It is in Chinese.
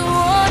我